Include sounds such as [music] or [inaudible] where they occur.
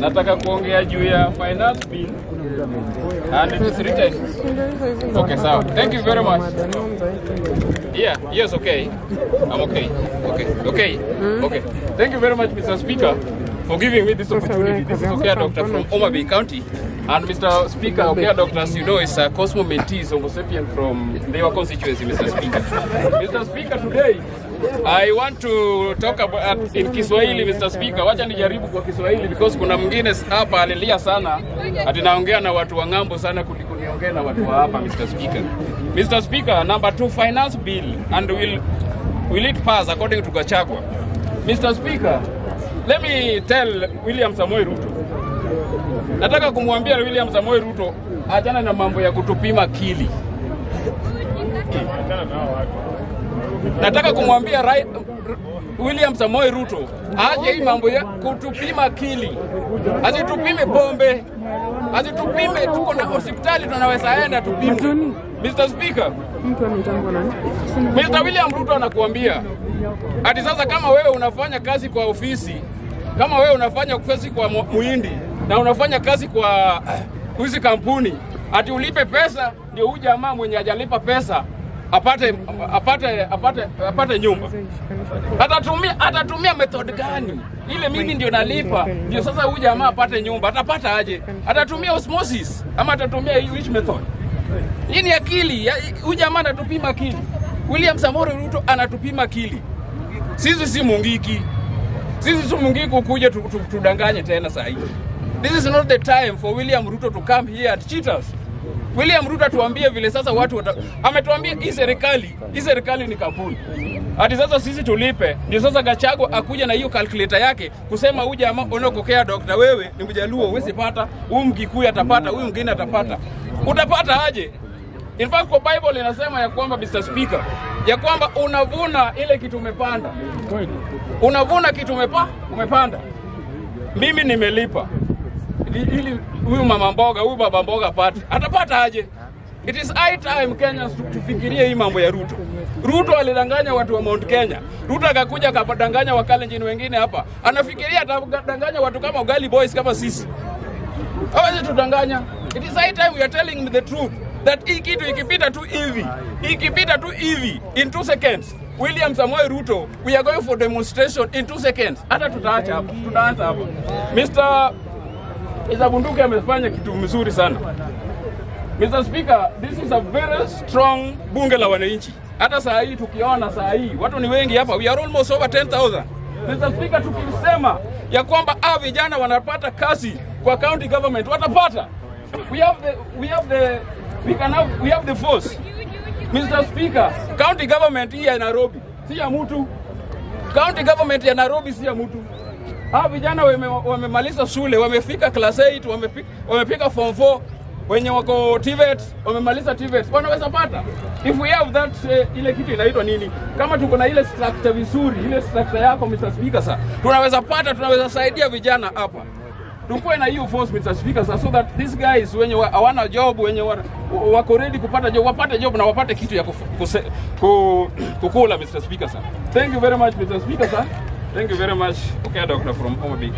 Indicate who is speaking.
Speaker 1: nataka kuongea juu ya finance bill and it is written. Okay, sawa. Thank you very much. Yeah, yes, okay. I'm okay. Okay, okay, hmm? okay. Thank you very much, Mr. Speaker, for giving me this opportunity. This is Okia Doctor from Oma Bay County. And Mr. Speaker, Okia Doctor, as you know, is a Cosmo Mentees Homo sapien from Dewa constituency, Mr. Speaker. Mr. Speaker, today I want to talk about in Kiswahili, Mr. Speaker. Wacha nijaribu kwa Kiswahili because kuna mwingine hapa alilia sana ati naongea na watu wa ng'ambo sana kuliko niongea na watu wa hapa, Mr. Speaker. Mr. Speaker, number two, finance bill and will will it pass according to Gachagua? Mr. Speaker, let me tell William Samoei Ruto. Nataka kumwambia William Samoei Ruto achana na mambo ya kutupima kili. Nataka kumwambia Rai, William Samoei Ruto aje hii mambo ya kutupima kili, asitupime pombe, asitupime. Tuko na hospitali tunaweza enda tupime. Mr. Speaker? Mr. William Ruto anakuambia ati sasa, kama wewe unafanya kazi kwa ofisi, kama wewe unafanya kazi kwa mu- muhindi na unafanya kazi kwa hizi kampuni, ati ulipe pesa ndio huyu jamaa mwenye hajalipa pesa apate apate apate apate nyumba. Atatumia atatumia method gani? Ile mimi ndio nalipa ndio sasa huyu jamaa apate nyumba, atapata aje? Atatumia osmosis ama atatumia which method? Hii ni akili. Huyu jamaa anatupima akili. William Samoro Ruto anatupima akili. Sisi si Mungiki, sisi sumungi kukuja tu- tu- tudanganye tena saa hii. This is not the time for William Ruto to come here and cheat us. William Ruto atuambie vile sasa watu wata... ametuambia hii serikali, hii serikali ni kampuni. Ati sasa sisi tulipe, ndio sasa Gachagua akuja na hiyo calculator yake kusema huyu jamaa unaokokea dokta, wewe ni Mjaluo, huwezi pata, huyu Mkikuyu atapata, huyu mwingine atapata. Utapata aje? In fact kwa Bible inasema ya kwamba Mr. Speaker, ya kwamba unavuna ile kitu umepanda, unavuna kitu umepa, umepanda. Mimi nimelipa ili huyu mama mboga huyu baba mboga apate, atapata aje? It is high time Kenya tufikirie hii mambo ya Ruto. Ruto alidanganya watu wa Mount Kenya. Ruto akakuja akadanganya wakalenjin wengine hapa, anafikiria atadanganya watu kama Ugali Boys kama sisi hawezi tudanganya. It is high time we are telling the truth that hii kitu ikipita tu hivi, ikipita tu hivi in two seconds, William Samoei Ruto, we are going for demonstration in two seconds. Hata tutaacha hapa, tutaanza hapa. Mr. Isa Bunduki amefanya kitu mzuri sana. Mr. Speaker, this is a very strong bunge la wananchi. Hata saa hii tukiona saa hii watu ni wengi hapa, we are almost over 10,000. Mr. Speaker, tukisema ya kwamba a vijana wanapata kazi kwa county government watapata. We have the we have the we can have we have the force. Mr. Speaker, county government hii ya Nairobi si ya mtu. County government ya Nairobi si ya mtu. Hawa vijana wame- wamemaliza shule, wamefika class 8, wamefika, wamefika form 4, wenye wako TVET, wamemaliza TVET, wanaweza pata. If we have that uh, ile kitu inaitwa nini? Kama tuko na ile structure vizuri, ile structure yako Mr. Speaker sir, tunaweza pata, tunaweza saidia vijana hapa. Tukuwe na hiyo force Mr. Speaker so that these guys wenye awana hawana job, wenye wa- wako ready kupata job, wapate job na wapate kitu ya [clears throat] kukula Mr. Speaker sir. Thank you very much Mr. Speaker sir. Thank you very much. Okay, Doctor from Omabika.